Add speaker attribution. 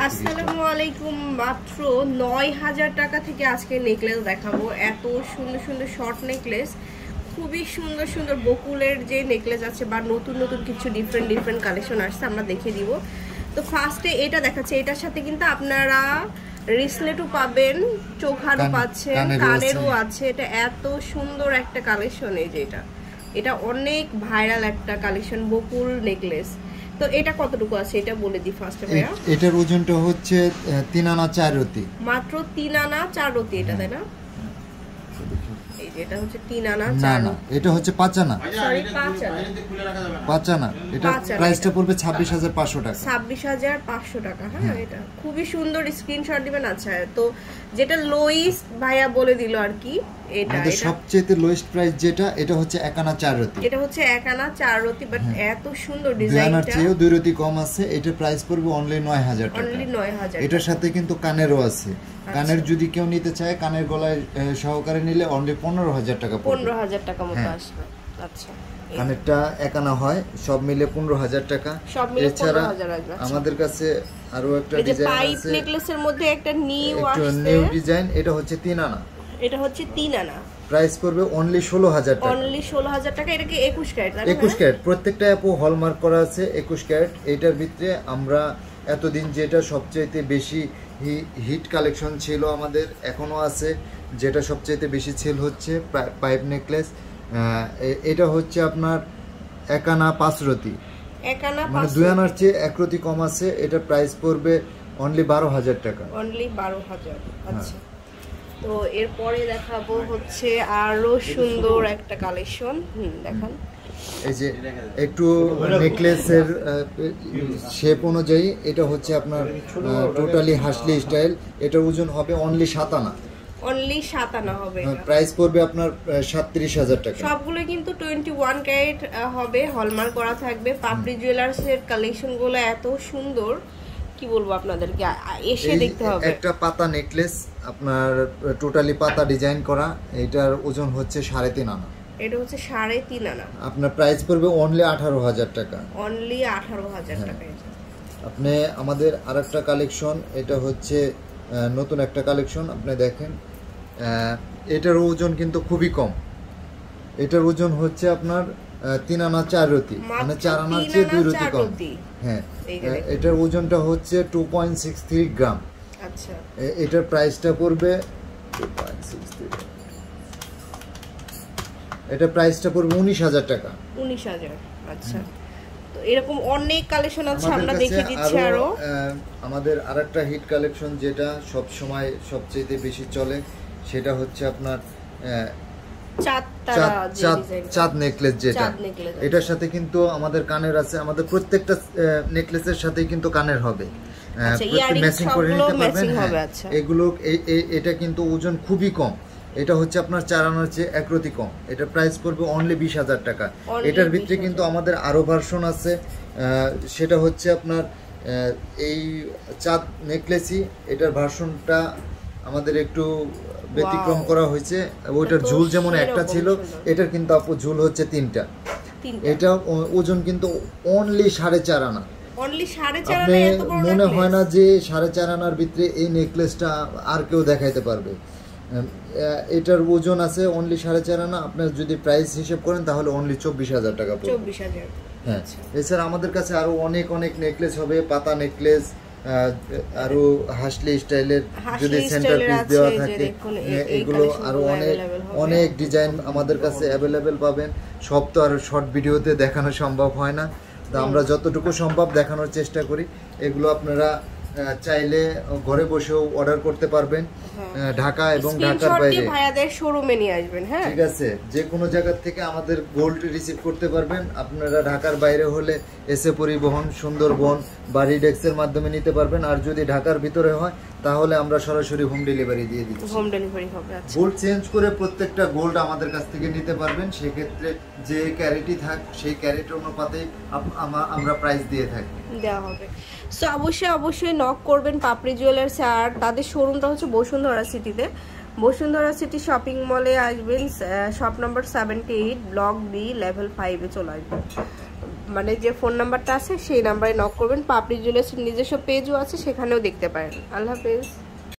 Speaker 1: আসসালামু আলাইকুম মাত্র নয় হাজার টাকা থেকে আজকে নেকলেস দেখাবো। এত সুন্দর সুন্দর শর্ট নেকলেস খুবই সুন্দর সুন্দর বকুলের যে নেকলেস আছে বা নতুন নতুন কিছু ডিফারেন্ট ডিফারেন্ট কালেকশন আসছে আমরা দেখিয়ে দিব। তো ফার্স্টে এটা দেখাচ্ছে। এটার সাথে কিন্তু আপনারা রিসলেটও পাবেন চোখারও পাচ্ছেন
Speaker 2: কানেরও। আছে।
Speaker 1: এটা এত সুন্দর একটা কালেকশন এই যে এটা। এটা অনেক ভাইরাল একটা কালেকশন বকুল নেকলেস তো এটা কতটুকু আছে? এটা বলে দিই ফার্স্টে ভাইয়া।
Speaker 2: এটার ওজনটা হচ্ছে তিন আনা চার রতি।
Speaker 1: মাত্র তিন আনা চার রতি এটা তাই না? এটা হচ্ছে তিন আনা চার
Speaker 2: না এটা হচ্ছে পাঁচ আনা।
Speaker 1: সরি পাঁচ আনা।
Speaker 2: পাঁচ আনা। এটা প্রাইসটা পড়বে ছাব্বিশ হাজার পাঁচশো টাকা।
Speaker 1: ছাব্বিশ হাজার পাঁচশো টাকা হ্যাঁ এটা। খুবই সুন্দর স্ক্রিনশট দিবেন। আচ্ছা তো যেটা লোইস্ট ভাইয়া বলে দিল আর কি এটা
Speaker 2: আমাদের
Speaker 1: এটা।
Speaker 2: সবচেয়ে লোয়েস্ট প্রাইস যেটা এটা হচ্ছে এক আনা চার রতি।
Speaker 1: এটা হচ্ছে এক আনা চার রতি বাট এত সুন্দর
Speaker 2: আনার
Speaker 1: ডিজাইনটা
Speaker 2: চেয়েও দুই রতি কম আছে এটার প্রাইস পড়বে অনলি নয় হাজার টাকা।
Speaker 1: অনলি নয় হাজার
Speaker 2: এটার সাথে কিন্তু কানেরও আছে।
Speaker 1: আচ্ছা।
Speaker 2: কানের যদি কেউ নিতে চায় কানের গলায় সহকারে নিলে অনলি পনেরো হাজার টাকা পড়বে।
Speaker 1: পনেরো হাজার টাকা মতো
Speaker 2: হ্যাঁ।
Speaker 1: আসবে। আচ্ছা।
Speaker 2: কানেরটা একানা হয় সব মিলে পনেরো হাজার টাকা। এছাড়া
Speaker 1: 15,000 আচ্ছা।
Speaker 2: আমাদের কাছে আরও একটা ডিজাইন আছে।
Speaker 1: নেকলেসের মধ্যে একটা নিউ
Speaker 2: নিউ ডিজাইন এটা হচ্ছে তিন আনা।
Speaker 1: এটা হচ্ছে তিন আনা।
Speaker 2: প্রাইস করবে অনলি ষোলো হাজার টাকা।
Speaker 1: অনলি ষোলো হাজার টাকা এটা কি একুশ ক্যারেট?
Speaker 2: একুশ ক্যারেট। প্রত্যেকটা অ্যাপও হলমার্ক করা আছে একুশ ক্যারেট। এটার ভিতরে আমরা এতদিন যেটা সবচাইতে বেশি হিট কালেকশন ছিল আমাদের এখনও আছে। যেটা সবচাইতে বেশি সেল হচ্ছে পাইপ নেকলেস এটা হচ্ছে আপনার একানা পাঁচ রতি।
Speaker 1: এক আনা
Speaker 2: মানে দুই আনার চেয়ে এক রতি কম আছে। এটা প্রাইস পড়বে অনলি বারো হাজার টাকা।
Speaker 1: অনলি বারো হাজার। আচ্ছা। তো এরপরে দেখাবো হচ্ছে আরও সুন্দর একটা কালেকশন। হুম দেখান।
Speaker 2: এই যে একটু নেকলেসের শেপ অনুযায়ী এটা হচ্ছে আপনার টোটালি হাসলি স্টাইল এটার ওজন হবে অনলি সাত আনা
Speaker 1: অনলি সাত আনা হবে এটা।
Speaker 2: প্রাইস পড়বে আপনার সাতত্রিশ হাজার টাকা।
Speaker 1: সবগুলো কিন্তু টোয়েন্টি ওয়ান ক্যারেট হবে। হলমার্ক করা থাকবে। পাপড়ি জুয়েলার্স এর কালেকশনগুলো এত সুন্দর। কি বলব আপনাদেরকে? এসে দেখতে হবে।
Speaker 2: একটা পাতা নেকলেস আপনার টোটালি পাতা ডিজাইন করা এটার ওজন হচ্ছে সাড়ে তিন আনা।
Speaker 1: এটা হচ্ছে সাড়ে তিন আনা।
Speaker 2: আপনার প্রাইস পড়বে অনলি আঠারো হাজার টাকা।
Speaker 1: অনলি আঠারো হাজার
Speaker 2: হ্যাঁ।
Speaker 1: টাকা
Speaker 2: আপনি আমাদের আরেকটা কালেকশন এটা হচ্ছে নতুন একটা কালেকশন আপনি দেখেন এটার ওজন কিন্তু খুবই কম। এটার ওজন হচ্ছে আপনার তিন আনা চার রতি মানে চার আনার চেয়ে দুই রতি কম। হ্যাঁ। এটার ওজনটা হচ্ছে two point six three gram.
Speaker 1: আচ্ছা।
Speaker 2: এটার প্রাইসটা পড়বে 2.63 এটা প্রাইসটা পড়বে উনিশ হাজার টাকা।
Speaker 1: উনিশ হাজার। আচ্ছা। তো এরকম অনেক কালেকশন আছে আমরা দেখিয়ে দিচ্ছি
Speaker 2: আরও আমাদের আরেকটা হিট কালেকশন যেটা সব সময় সবচেয়ে বেশি চলে সেটা হচ্ছে আপনার
Speaker 1: চাঁদ
Speaker 2: নেকলেস যেটা।
Speaker 1: আছে।
Speaker 2: এটার সাথে কিন্তু আমাদের কানের আছে আমাদের প্রত্যেকটা নেকলেসের সাথেই কিন্তু কানের হবে।
Speaker 1: আচ্ছা,
Speaker 2: ম্যাচিং করে নিতে পারবেন হ্যাঁ।
Speaker 1: আচ্ছা।
Speaker 2: এগুলো এটা কিন্তু ওজন খুবই কম। এটা হচ্ছে আপনার চার আনার চেয়ে একরতি কম। এটা প্রাইস পড়বে অনলি বিশ হাজার টাকা। এটার ভিতরে কিন্তু আমাদের আরও ভার্সন আছে। সেটা হচ্ছে আপনার এই চাঁদ নেকলেসই এটার ভার্সনটা আমাদের একটু ব্যতিক্রম করা হয়েছে। ওইটার ঝুল যেমন একটা ছিল এটার কিন্তু আপু ঝুল হচ্ছে তিনটা। এটা ওজন কিন্তু অনলি সাড়ে চার আনা। আপনি মনে হয় না যে সাড়ে চার আনার ভিতরে এই নেকলেসটা আর কেউ দেখাইতে পারবে। এটার ওজন আছে অনলি সাড়ে চার আনা। আপনার যদি প্রাইস হিসেব করেন তাহলে অনলি চব্বিশ হাজার টাকা পড়বে। হ্যাঁ। এছাড়া আমাদের কাছে আরও অনেক অনেক নেকলেস হবে পাতা নেকলেস আরও হাসলি স্টাইলের যদি সেন্টার পিস দেওয়া থাকে হ্যাঁ, এগুলো
Speaker 1: আরও
Speaker 2: অনেক অনেক ডিজাইন আমাদের কাছে অ্যাভেলেবেল পাবেন। সব তো আর শর্ট ভিডিওতে দেখানো সম্ভব হয় না। তো আমরা যতটুকু সম্ভব দেখানোর চেষ্টা করি। এগুলো আপনারা চাইলে ঘরে বসেও অর্ডার করতে পারবেন ঢাকা এবং ঢাকার বাইরে।
Speaker 1: ভাইয়াদের শোরুমে নিয়ে আসবেন হ্যাঁ।
Speaker 2: ঠিক আছে। যে কোনো জায়গা থেকে আমাদের গোল্ড রিসিভ করতে পারবেন। আপনারা ঢাকার বাইরে হলে এসে পরিবহন সুন্দরবন বাড়ি রিডেক্সের মাধ্যমে নিতে পারবেন। আর যদি ঢাকার ভিতরে হয় তাহলে আমরা সরাসরি হোম ডেলিভারি দিয়ে দিচ্ছি।
Speaker 1: হোম ডেলিভারি হবে আচ্ছা।
Speaker 2: গোল্ড চেঞ্জ করে প্রত্যেকটা গোল্ড আমাদের কাছ থেকে নিতে পারবেন। সেক্ষেত্রে যে ক্যারেটই থাক সেই ক্যারেট অনুপাতে আমরা প্রাইস দিয়ে থাকি।
Speaker 1: দেওয়া হবে। সো অবশ্যই অবশ্যই নক করবেন পাপড়ি জুয়েলার্স আর তাদের শোরুমটা হচ্ছে বসুন্ধরা সিটিতে বসুন্ধরা সিটি শপিং মলে আসবেন shop number seventy eight block B level ফাইভে চলে আসবেন। মানে যে ফোন নাম্বারটা আছে, সেই নাম্বারে নক করবেন। পাপড়ি জুয়েলার্সের নিজস্ব পেজও আছে, সেখানেও দেখতে পারেন। আল্লাহ হাফেজ।